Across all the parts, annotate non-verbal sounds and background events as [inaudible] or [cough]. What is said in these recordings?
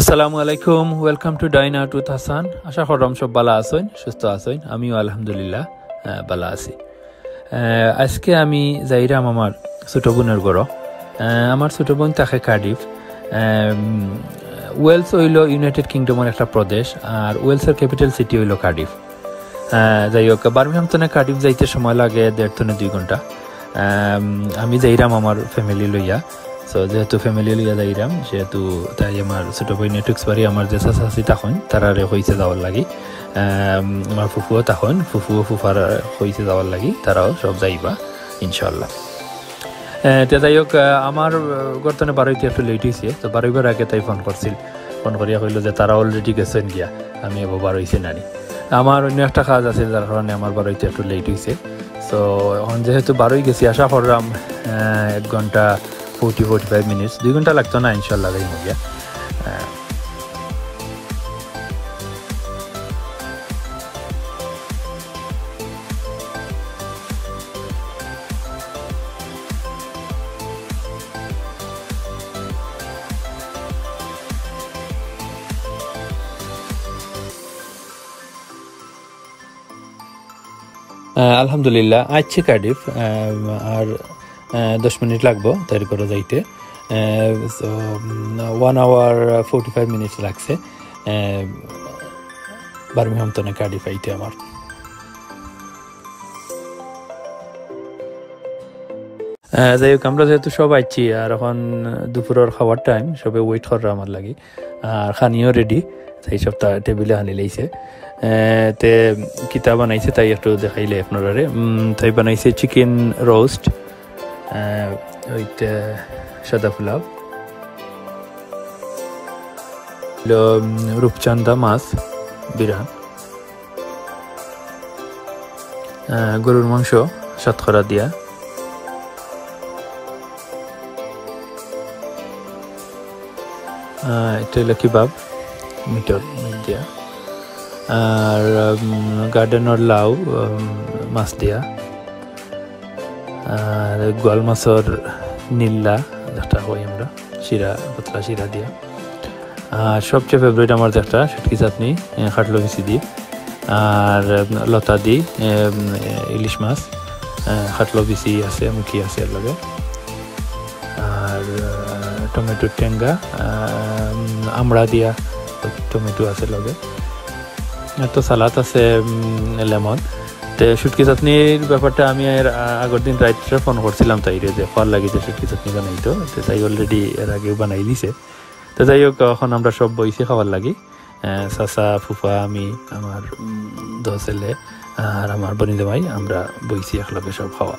আসসালামু আলাইকুম welcome to ডাইনা টু হাসান আশা করলাম সব ভালো আছেন, সুস্থ আছেন, আমিও আলহামদুলিল্লাহ ভালো আছি। আজকে আমি যাইরাম আমার ছোট বোনের গড় আমার ছোট বোন থাকে কার্ডিফ ওয়েলস হইল ইউনাইটেড কিংডমের একটা প্রদেশ, আর ওয়েলসের ক্যাপিটাল সিটি হইল কার্ডিফ যাই হোক বার্মিংহামটনে কার্ডিফ যাইতে সময় লাগে দেড় থেকে দুই ঘণ্টা। আমি যাইরাম আমার ফ্যামিলি লইয়া। সো যেহেতু ফ্যামিলি লইয়া যাইরাম সেহেতু তাই আমার ছোট ভাই নেটুক্স বাড়ি আমার যে চাচি তখন তারারে হইছে যাওয়ার লাগি। আম, আমার ফুফুও তখন ফুফুও ফুফার হইছে যাওয়ার লাগি তারাও সব যাইবা ইনশাল্লাহ তে যাই হোক আমার গর্তনে বারোইতে একটু লেট হয়েছে তো বারোইবার আগে তাই ফোন করছিল ফোন করিয়া কইল যে তারা অলরেডি গেছেন গিয়া আমি এবার বারোইছে নানি। আমার অন্য একটা কাজ আছে যার কারণে আমার বারোইতে একটু লেট হয়েছে সো এখন যেহেতু বারোই গেছি আশা করলাম এক ঘণ্টা ফোর্টি ফোর্টি ফাইভ মিনিটস দুই ঘণ্টা লাগতো না ইনশাল্লাহ আহ, আহ, আলহামদুলিল্লাহ আজকে কার্ডিফ আর দশ মিনিট লাগবো তৈরি করে যাইতে। One hour forty five minutes লাগছে। বার্মিহামটনে কার্ডিফ আইতে আমার। আহ, যাই হোক আমরা যেহেতু সব আইছি আর এখন দুপুরের খাওয়ার টাইম সবে ওয়েট করা আমার লাগে। আর খানিও রেডি সেই সপ্তাহ টেবিলে আনি লাইছে। তে কিতা বানাইছে তাই একটু দেখাইলে আপনারা তাই বানাইছে চিকেন রোস্ট ওইটা সাদা পোলাও। রূপচান্দা মাছ বিরান গরুর মাংস শতকরা দিয়া। এটা হলো কিবাব, মিটর দিয়া। আর গার্ডেনের লাউ মাছ দিয়া। আর গোয়াল মাছর নীল্লা, যেটা হই আমরা? শিরা, পাতলা শিরা দিয়া। আর সবচেয়ে ফেভারিট আমার যেটা শুটকি চাটনি খাটলো মিশি দিয়ে আর লতা দি ইলিশ মাছ। খাটলো বিচি আছে, মুখি আছে এর লগে। আর টমেটোর টেঙ্গা আমড়া দিয়া টমেটো আছে লগে। তো সালাদ আছে লেমন। তে শুটকি চাটনির ব্যাপারটা আমি এর আগের দিন রাইটটা ফোন করছিলাম তাইরে যে ফল লাগিয়েছে শুটকি চাটনি বানাইতো। তো তাই অলরেডি এর আগেও বানাই দিছে। তো যাই হোক, এখন আমরা সব বইছি খাওয়ার লাগি। চাচা, ফুফা, আমি, আমার দশ ছেলে, আর আমার বনি ভাই, আমরা বইছি একলগে সব খাওয়া।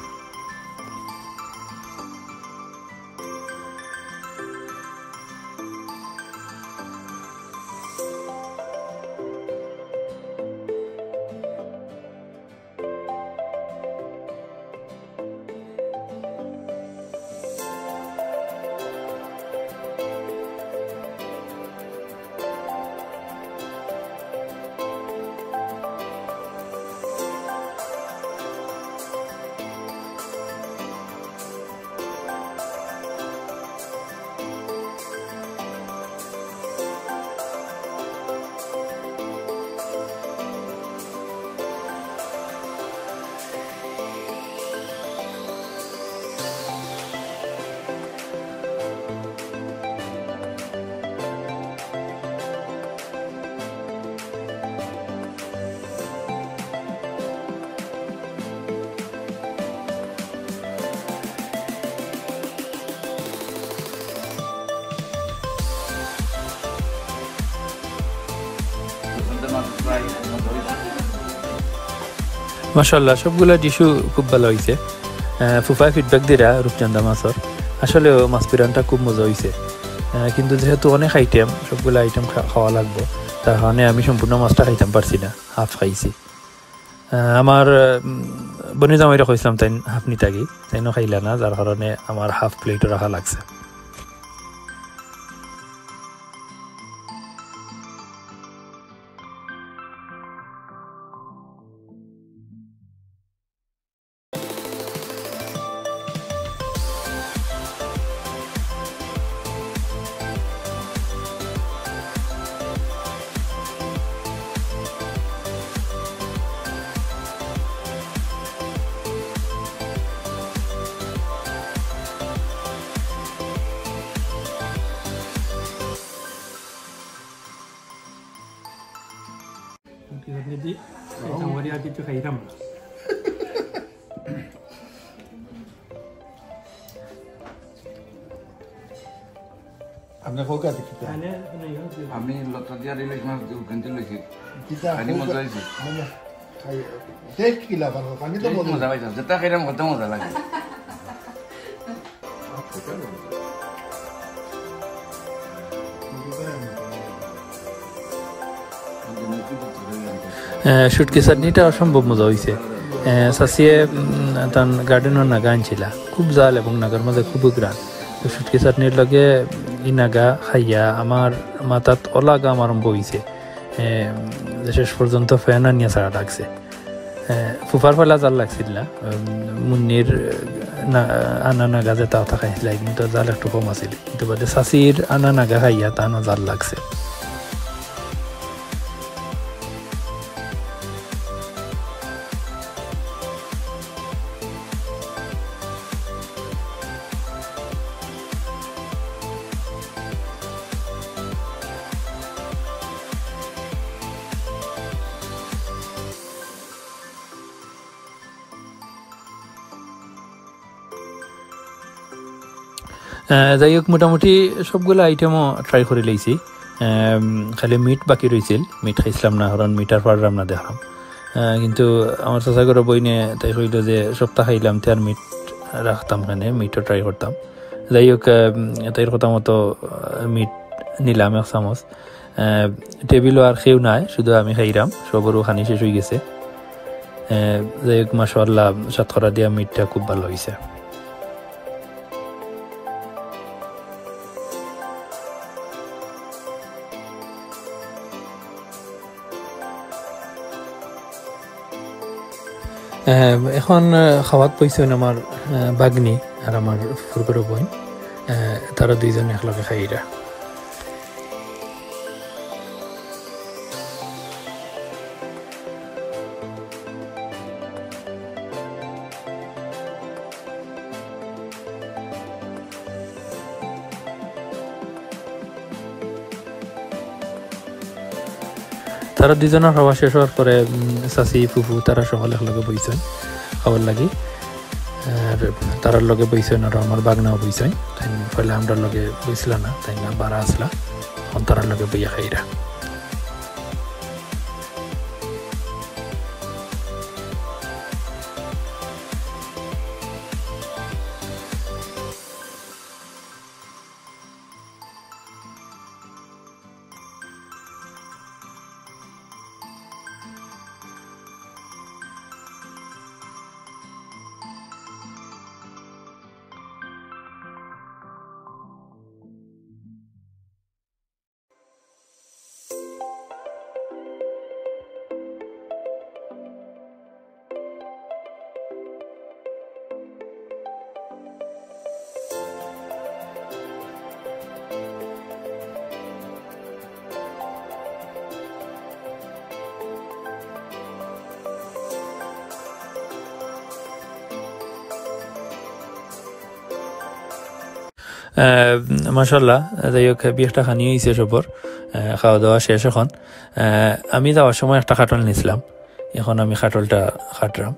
মাসাল্লাহ সবগুলা ডিশু খুব ভালো হয়েছে ফুফায় ফিডব্যাক দিরা রূপচান্দা মাছর। আসলে মাছ পিরানটা খুব মজা হয়েছে কিন্তু যেহেতু অনেক আইটেম সবগুলো আইটেম খাওয়া লাগবো, তার কারণে আমি সম্পূর্ণ মাছটা খাইতাম পারছি না হাফ খাইছি। আমার বনি জামাইরা কইছিলাম তাই হাফ নিতাগি। তাইনও খাইলা না, যার কারণে আমার হাফ প্লেটও রাখা লাগছে। হাঁটি তো খাইতাম না আপনি কৌকা দেখিতা আমি লতা দিয়া রিলিজ মাছ দিও কিন্তু লইছি কিতা খালি মজা হয়েছে মানে টেস্ট কিলা পারব পানি তো বলি মজা পাইছো যেটা খাইলাম কত মজা লাগে শুটকি চাটনিটা অসম্ভব মজা হয়েছে চাচিয়ে তান গার্ডেনের নাগা আনছিলা। খুব জাল এবং নাগার মাঝে খুব গ্রান তো শুটকি চাটনির লগে, ই নাগা খাইয়া আমার মাথাত অলাগাম আরম্ভ হয়েছে শেষ পর্যন্ত ফ্যান আনিয়া ছাড়া লাগছে। ফুফার ফেলা জাল লাগছিল না। মুন্নির আনা নাগা যে তাও খাইছিল কিন্তু জাল একটু কম আছিল। কিন্তু বাদে চাচির আনা নাগা খাইয়া তানো জাল লাগছে। যাই হোক, মোটামুটি সবগুলো আইটেমও ট্রাই করে লইছি খালি মিট বাকি রয়েছিল। মিট খাইছিলাম না, কারণ মিটার পারলাম না দেখলাম। কিন্তু আমার চাচা করে বইনে তাই কইল যে, সপ্তাহ খাইলাম তার মিট রাখতাম এখানে মিটও ট্রাই করতাম। যাই হোক তাইর কথা মতো মিট নিলাম এক চামচ। টেবিলও আর সেও নাই, শুধু আমি খাইলাম, সবরও খানি শেষ হয়ে গেছে। যাই হোক মাসাল্লাহ সাতকরা দিয়া মিটটা খুব ভালো হয়েছে এখন খাওয়াত পইছেন আমার বাগনি আর আমার ফুরগুলো বোন। তারা দুইজন একলগে খাইরা। তারা দুজনের খাওয়া শেষ হওয়ার পরে চাচি, ফুফু তারা সকলে একলগে বইছেন খাবার লাগি। আর তারার লগে বইছেন আর আমার বাগনাও বইছেন তাই ফলে আমরা লগে বইছিল না? তাই না বারা আসলা তারার লগে বইয়া খাইরা মাসাল্লাহ যাই হোক বিয়েটা খানি হয়েছে সবর খাওয়া দাওয়া শেষ এখন। আমি যাওয়ার সময় একটা খাটল নিয়েছিলাম এখন আমি খাটলটা খাটলাম।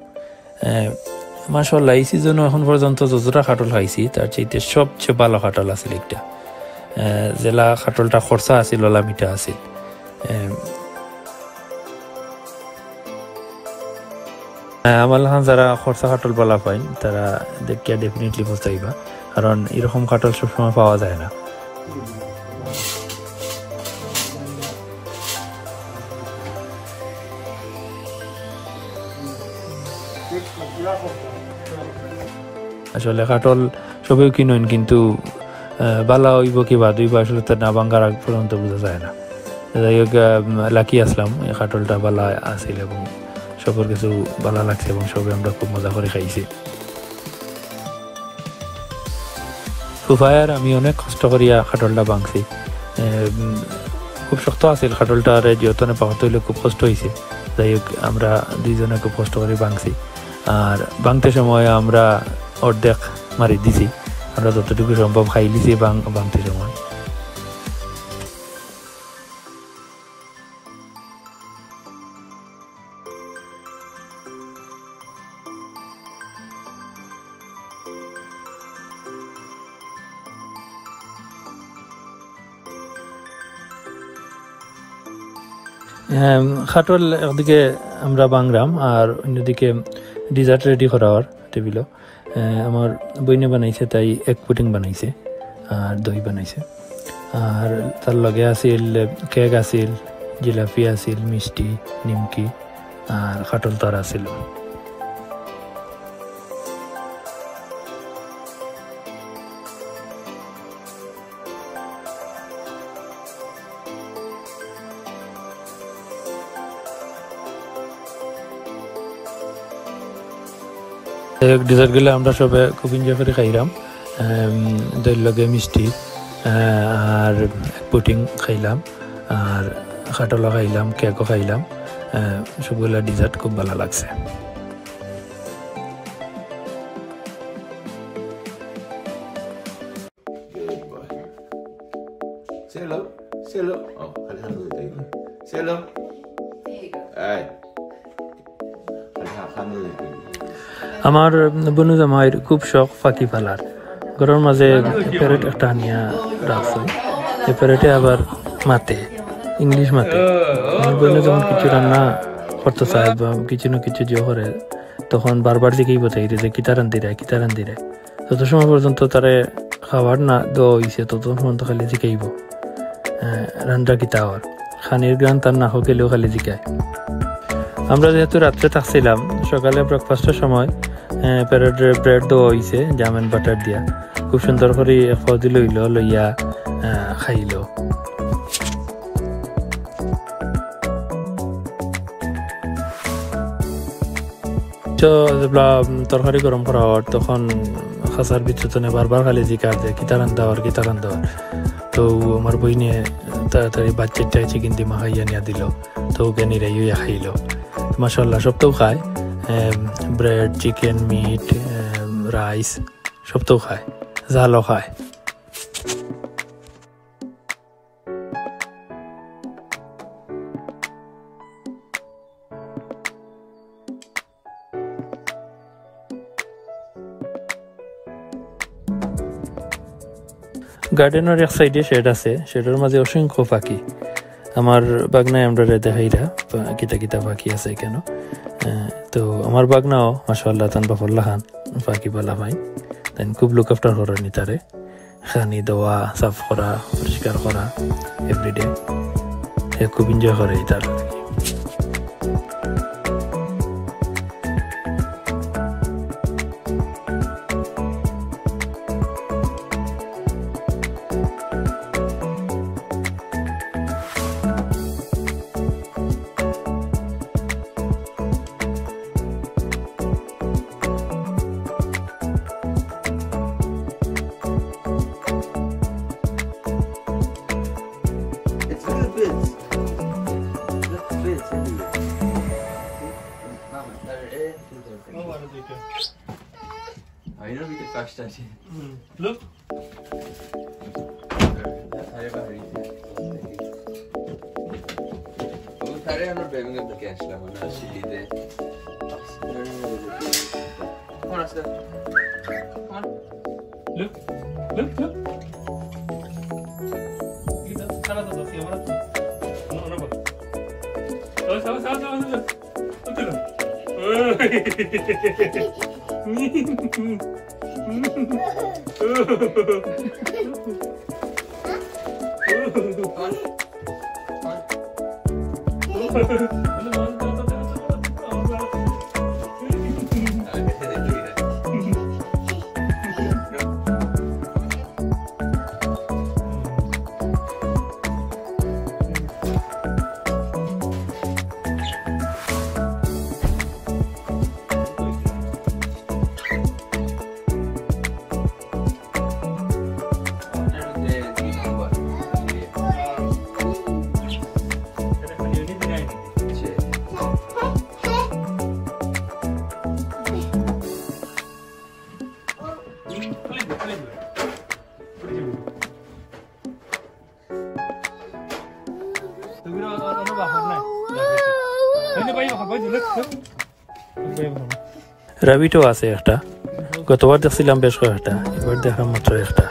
মাসাল্লাহ এই সিজনও এখন পর্যন্ত যতটা খাটল খাইছি, তার চাইতে সবচেয়ে ভালো খাটল আছিল একটা জেলা খাটলটা খরচা আছিল ওলা মিঠা আছিল আমার যারা খরচা খাটল বলা পাই তারা দেখিয়া ডেফিনেটলি বুঝতে কারণ এরকম কাটল সবসময় পাওয়া যায় না। আসলে কাটল সবেও কিনুন, কিন্তু বালা হইব কি বাদ হইব, আসলে তার না বাঙ্গার আগ পর্যন্ত বোঝা যায় না। যাই হোক লাকি আসলাম, এই কাটলটা বালা আছিল এবং সবার কিছু বালা লাগছে এবং সবে আমরা খুব মজা করে খাইছি। ফুফায়ার আমি অনেক কষ্ট করিয়া খাটলটা ভাঙছি। খুব শক্ত আছিল খাটলটা যতনে পাওয়াতে হইলে খুব কষ্ট হয়েছে যাই হোক আমরা দুইজনে খুব কষ্ট করে ভাঙছি। আর ভাঙতে সময় আমরা অর্ধেক মারি দিছি। আমরা যতটুকু সম্ভব খাই লিছি ভাঙতে সময়। খাটল একদিকে আমরা বাংরাম আর অন্যদিকে ডিজার্ট রেডি করা হওয়ার টেবিলও আমার বইনে বানাইছে, তাই এক পুটিং বানাইছে আর দই বানাইছে। আর তার লগে আছিল কেক আছিল, জিলাপি আছিল, মিষ্টি, নিমকি আর খাটল তার আছিল। ডিজার্ট গেলে আমরা সবে খুব এনজয় করে খাইলাম। দই লগে মিষ্টি আর পুটিং খাইলাম, আর খাটলা খাইলাম কেকও খাইলাম। সবগুলা ডিজার্ট খুব ভালো লাগছে। আমার বনু জামাইয়ের খুব শখ ফাঁকি ফেলার ঘরের মাঝে প্যারেট একটা আনিয়া রাখছে এই প্যারেটে আবার মাতে ইংলিশ মাতে। বনু যখন কিছু রান্না করতে চায়, বা কিছু না কিছু যে করে তখন বারবার দিকেই বোঝাই যে, কিতা রান্ধি রে কিতা রান্ধি রে তত সময় পর্যন্ত তারে খাবার না দেওয়া হয়েছে তত তো খালি জিকাইব। রান্না কিতা হওয়ার খানির গ্রান তার না হোক গেলেও খালি জিকায়। আমরা যেহেতু রাত্রে থাকছিলাম, সকালে ব্রেকফাস্টের সময় প্যারেড ব্রেড দেওয়া হয়েছে জামেন বাটার দিয়া। খুব সুন্দর করে ফদি লইল, লইয়া খাইল। তো তরকারি গরম করা হওয়ার তখন খাসার ভিতরে বারবার খালি জিকার দেয় কিতা রান্ধা হওয়ার কিতা রান্ধা হওয়ার তো আমার বই নিয়ে তাড়াতাড়ি বাচ্চাটা চিকেন দিমা খাইয়া নিয়ে দিল। তো ওকে নিরাইয়া খাইল। মাসাল্লাহ সবটাও খায়। ব্রেড চিকেন মিট রাইস সব তো খায় জালও খায়। গার্ডেনের এক সাইডে শেড আছে শেডের মাঝে অসংখ্য পাখি। আমার বাগনায় আমরা দেখাইরা কিতা কিতা পাখি আছে কেন আমার বাগনাও মাসাল্লাহ তান বাফল্লা খান পাখি বালা ভাই। তাই খুব লুক আফটার করেনি তারে খানি দেওয়া সাফ করা, পরিষ্কার করা এভরিডে খুব এনজয় করে তার। তারে আমরা প্রেমিকের দিকে আসলাম আমরা সিটিতে Mm-hmm. Yeah. [laughs] রাবিটও আছে একটা। গতবার দেখছিলাম বেশ কয়েকটা এবার দেখলাম মাত্র একটা।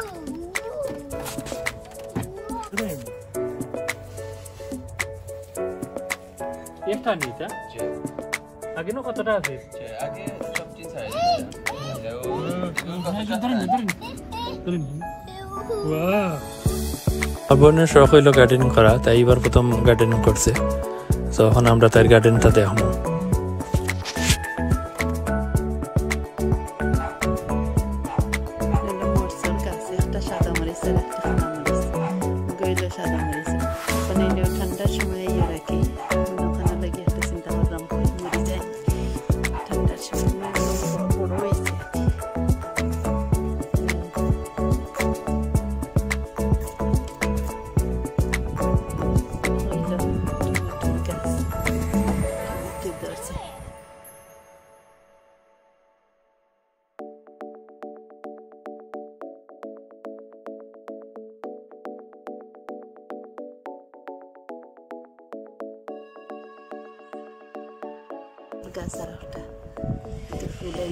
নিয়েছে আগে নো কতটা আছে? আগে সব চিন ছাড়াই বোনের শখ হইল গার্ডেনিং করা, তাই এবার প্রথম গার্ডেনিং করছে। তো এখন আমরা তার গার্ডেনটা দেখব। ঠান্ডার সময় রাখি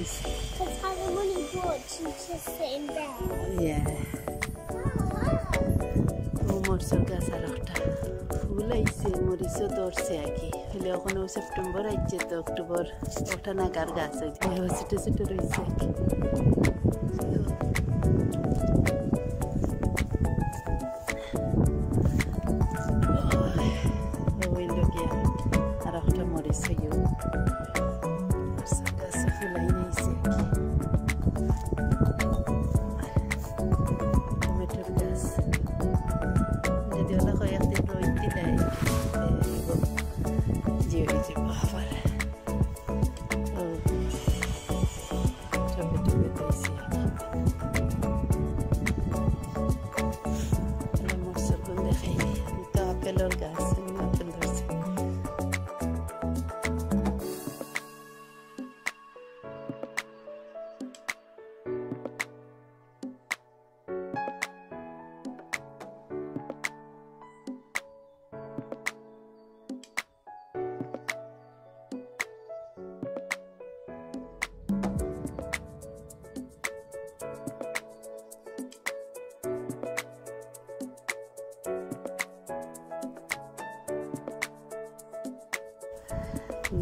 Because the money brought you just sitting there. Yeah. মরিচের গাছ আর একটা ফুল আইছে মরিচও ধরছে কি হলে ওখানে সেপ্টেম্বর আইছে তো অক্টোবর ওটা নাগার গাছ হয়েছে ছোটো ছোটো রয়েছে আর যে হয়ে যাব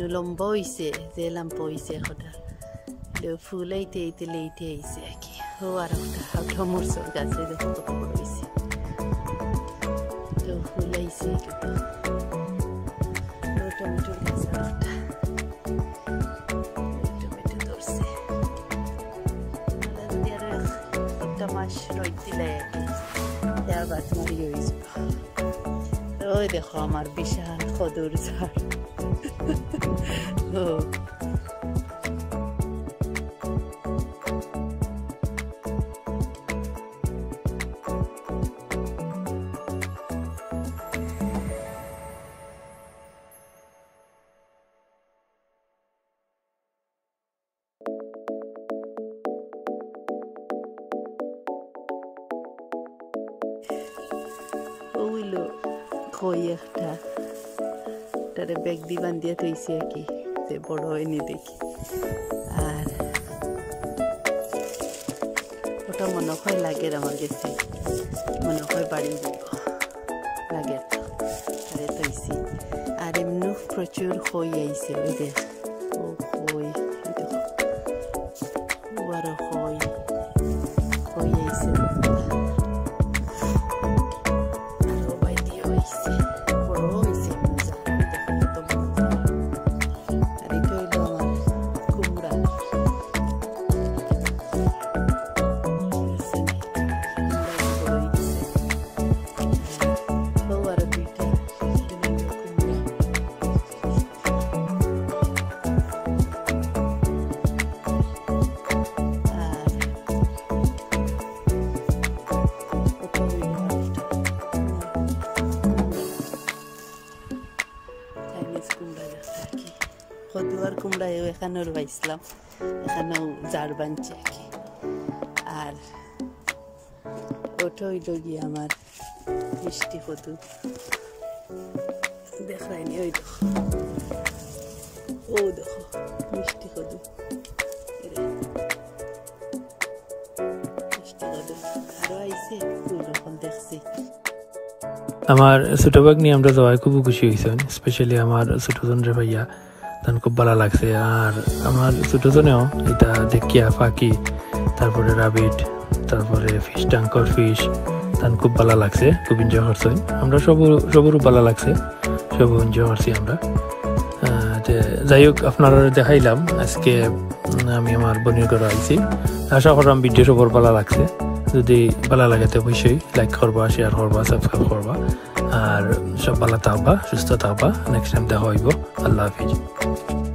লম্বা হয়েছে যে লাম্পা হয়েছে একটা ফুল আইতে আইতে লেইতে আইছে কি ও আর একটা মরসর গাছে দেখো কত বড় হয়েছে তো ফুল আইছে টমেটোর গাছ একটা টমেটো ধরছে দিয়ে আর একটা মাস রোদ দিলে আর কি আবার তোমার ইয়ে হয়ে যাবে ওই দেখো আমার বিশাল খদুর ঝাড় oh. Ruhe da. তারে ব্যাগ দি বান্ধিয়া আর কি যে বড় হয়নি দেখি। ওটা মনে হয় লাগের আমার কাছে মনে হয় বাড়ি দিব লাগের তো আরে থইছি আর এমনি হই ওই দেখো। ও আরো হই হই কদুয়ার কুমড়া এখানেও রয়েছিলাম এখানেও জার বানছে আর কি। আর ওটা হইল গিয়ে আমার, মিষ্টি কদু দেখায়নি, ওই দেখো। ও দেখো, মিষ্টি দেখছি। আমার ছোট ভাগ নিয়ে আমরা যাওয়ায় খুব খুশি হয়েছেন স্পেশালি আমার ছোট জনরে ভাইয়া। তান খুব ভালো লাগছে। আর আমার ছোট জনেও এটা দেখিয়া ফাঁকি, তারপরে রাবিট তারপরে ফিশ ট্যাঙ্কর ফিশ তান খুব ভালো লাগছে, খুব এনজয় করছেন আমরা সব সবরও ভালো লাগছে, সব এনজয় করছি আমরা। যাই হোক, আপনারা দেখাইলাম, আজকে আমি আমার বোনের ঘরে আইছি। আশা করলাম ভিডিও সবর ভালো লাগছে। যদি ভালো লাগে তো অবশ্যই লাইক করবা শেয়ার করবা সাবস্ক্রাইব করবা। আর সব ভালো থাকবা সুস্থ থাকবা নেক্সট টাইম দেখা হইব। আল্লাহ হাফিজ।